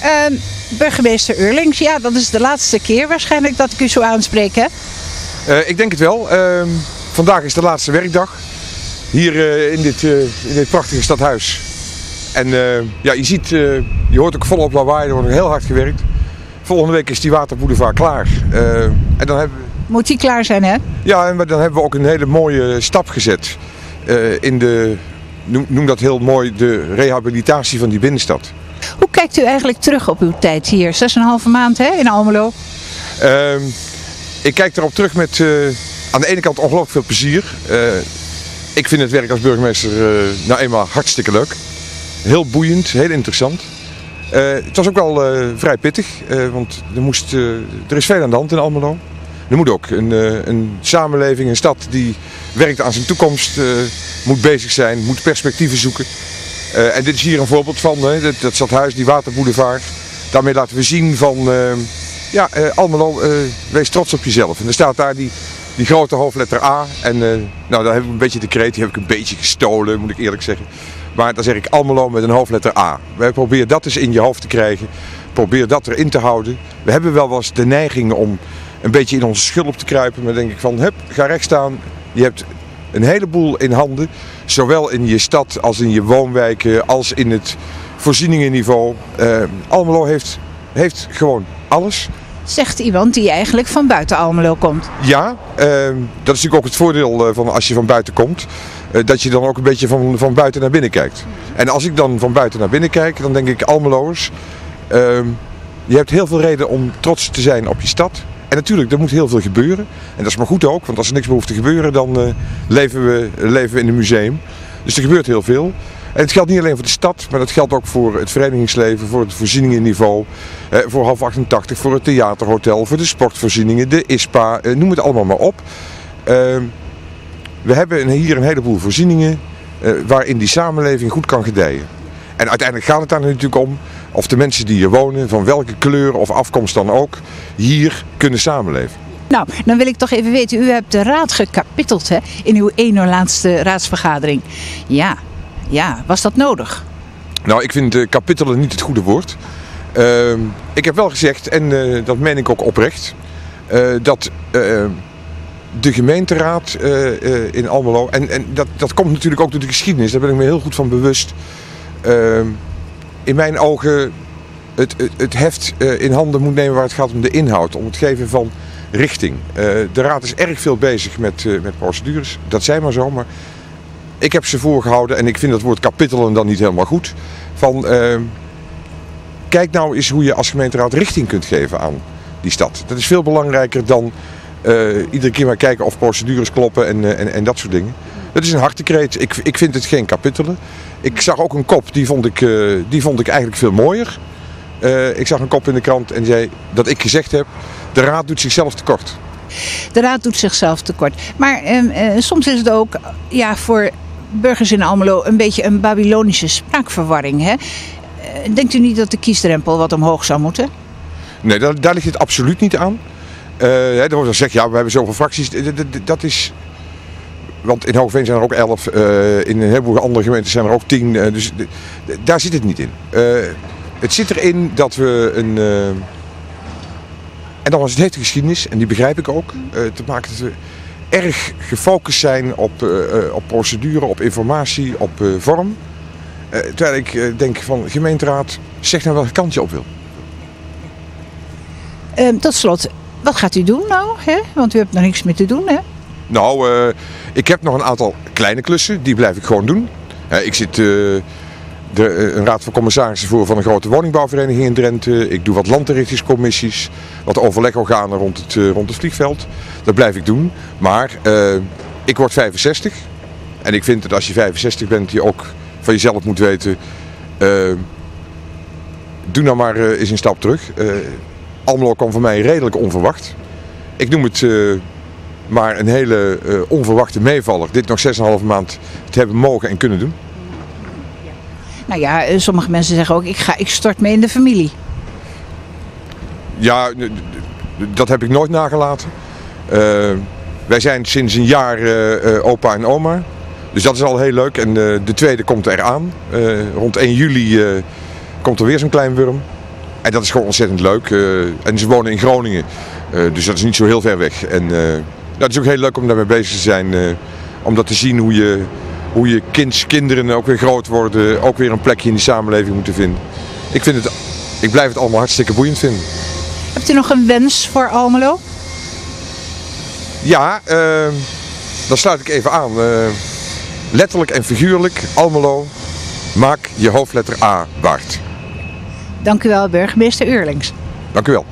Ehm, burgemeester Eurlings, ja, dat is de laatste keer waarschijnlijk dat ik u zo aanspreek, hè? Eh, ik denk het wel. Ehm, vandaag is de laatste werkdag. Hier eh, in, dit, eh, in dit prachtige stadhuis. En ja, je ziet, je hoort ook volop lawaai, er wordt nog heel hard gewerkt. Volgende week is die waterboulevard klaar. en dan hebben. Moet die klaar zijn, hè? Ja, en dan hebben we ook een hele mooie stap gezet in de, noem, noem dat heel mooi, de rehabilitatie van die binnenstad. Hoe kijkt u eigenlijk terug op uw tijd hier? 6,5 maand hè, in Almelo? Ehm, ik kijk erop terug met uh, aan de ene kant ongelooflijk veel plezier. Uh, ik vind het werk als burgemeester uh, nou eenmaal hartstikke leuk. Heel boeiend, heel interessant. het was ook wel vrij pittig, want er, moest, is veel aan de hand in Almelo. Er moet ook een, een samenleving, een stad die werkt aan zijn toekomst, moet bezig zijn, moet perspectieven zoeken. Uh, en dit is hier een voorbeeld van, hè, dat, dat stadhuis, die waterboulevard. Daarmee laten we zien van, uh, ja, uh, Almelo, wees trots op jezelf. En er staat daar die, die grote hoofdletter A. En nou, daar heb ik een beetje de kreet, die heb ik een beetje gestolen, moet ik eerlijk zeggen. Maar dan zeg ik Almelo met een hoofdletter A. Wij proberen dat eens in je hoofd te krijgen. Probeer dat erin te houden. We hebben wel wel eens de neiging om een beetje in onze schulp te kruipen. Maar dan denk ik van, hup, ga recht staan. Je hebt een heleboel in handen. Zowel in je stad als in je woonwijken als in het voorzieningenniveau. Uh, Almelo heeft, heeft gewoon alles. Zegt iemand die eigenlijk van buiten Almelo komt. Ja, uh, dat is natuurlijk ook het voordeel eh, van als je van buiten komt. Uh, dat je dan ook een beetje van, van buiten naar binnen kijkt. En als ik dan van buiten naar binnen kijk, dan denk ik Almeloers. Je hebt heel veel reden om trots te zijn op je stad. En natuurlijk, er moet heel veel gebeuren. En dat is maar goed ook, want als er niks meer hoeft te gebeuren, dan uh, leven, we, leven in een museum. Dus er gebeurt heel veel. En het geldt niet alleen voor de stad, maar dat geldt ook voor het verenigingsleven, voor het voorzieningenniveau, eh, voor half 88, voor het theaterhotel, voor de sportvoorzieningen, de ISPA, eh, noem het allemaal maar op. Uh, we hebben hier een heleboel voorzieningen waarin die samenleving goed kan gedijen. En uiteindelijk gaat het daar natuurlijk om of de mensen die hier wonen, van welke kleur of afkomst dan ook, hier kunnen samenleven. Nou, dan wil ik toch even weten, u hebt de raad gekapitteld hè, in uw ene laatste raadsvergadering. Ja, ja, was dat nodig? Nou, ik vind uh, kapittelen niet het goede woord. Uh, ik heb wel gezegd, en uh, dat meen ik ook oprecht, uh, dat de gemeenteraad in Almelo, en, en dat, dat komt natuurlijk ook door de geschiedenis, daar ben ik me heel goed van bewust ehm, in mijn ogen het, het, het heft uh, in handen moet nemen waar het gaat om de inhoud. Om het geven van richting. Uh, de raad is erg veel bezig met, uh, met procedures. Dat zijn maar zo. Maar ik heb ze voorgehouden en ik vind dat woord kapittelen dan niet helemaal goed. Van kijk nou eens hoe je als gemeenteraad richting kunt geven aan die stad. Dat is veel belangrijker dan iedere keer maar kijken of procedures kloppen en, en, en dat soort dingen. Dat is een hartekreet. Ik, ik vind het geen kapittelen. Ik zag ook een kop, die vond ik, uh, die vond ik eigenlijk veel mooier. Uh, ik zag een kop in de krant en zei dat ik gezegd heb, de raad doet zichzelf tekort. De raad doet zichzelf tekort. Maar uh, soms is het ook ja, voor burgers in Almelo een beetje een Babylonische spraakverwarring. Hè? denkt u niet dat de kiesdrempel wat omhoog zou moeten? Nee, daar, daar ligt het absoluut niet aan. Uh, er wordt gezegd, ja, we hebben zoveel fracties. Dat is, want in Hoogveen zijn er ook elf, uh, in een heleboel andere gemeenten zijn er ook tien. Uh, dus daar zit het niet in. Uh, het zit erin dat we een... en dan was het heeft de geschiedenis, en die begrijp ik ook, te maken dat we erg gefocust zijn op, op procedure, op informatie, op vorm. terwijl ik denk van gemeenteraad, zeg nou welke kant je op wil. Ehm, tot slot, wat gaat u doen nou? Hè? Want u hebt nog niks meer te doen hè? Nou, uh, ik heb nog een aantal kleine klussen, die blijf ik gewoon doen. Ik zit uh, de, een raad van commissarissen voor van een grote woningbouwvereniging in Drenthe. Ik doe wat landinrichtingscommissies, wat overlegorganen rond het, rond het vliegveld. Dat blijf ik doen. Maar ik word 65 en ik vind dat als je 65 bent, je ook van jezelf moet weten... doe nou maar eens een stap terug. Almelo kwam voor mij redelijk onverwacht. Ik noem het maar een hele uh, onverwachte meevaller, dit nog 6,5 maand te hebben mogen en kunnen doen. Nou ja, eh, sommige mensen zeggen ook, ik, ga, ik stort mee in de familie. Ja, dat heb ik nooit nagelaten. Uh, wij zijn sinds een jaar uh, opa en oma. Dus dat is al heel leuk. En de tweede komt eraan. rond 1 juli komt er weer zo'n klein wurm. En dat is gewoon ontzettend leuk. en ze wonen in Groningen, dus dat is niet zo heel ver weg. En dat is ook heel leuk om daarmee bezig te zijn. om dat te zien hoe je, hoe je kind, kinderen ook weer groot worden, ook weer een plekje in de samenleving moeten vinden. Ik, vind het, ik blijf het allemaal hartstikke boeiend vinden. Hebt u nog een wens voor Almelo? Ja, uh, dan sluit ik even aan. Uh, letterlijk en figuurlijk, Almelo, maak je hoofdletter A waard. Dank u wel, burgemeester Eurlings. Dank u wel.